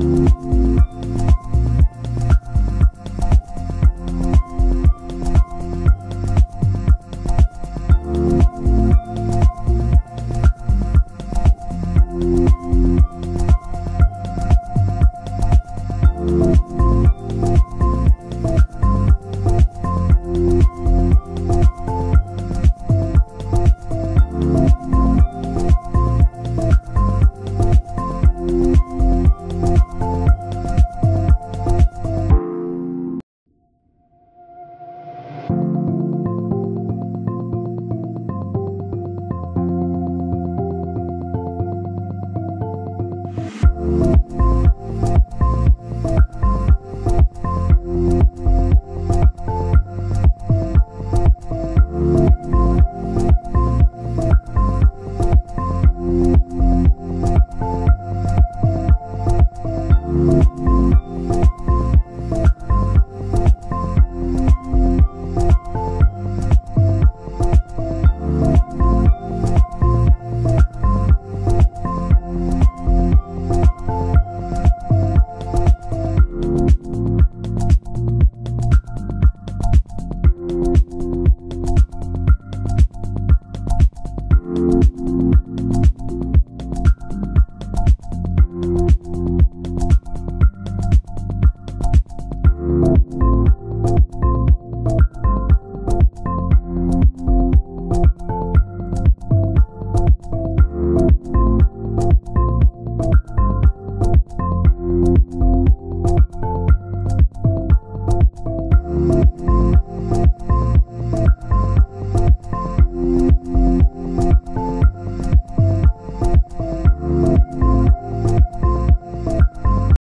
you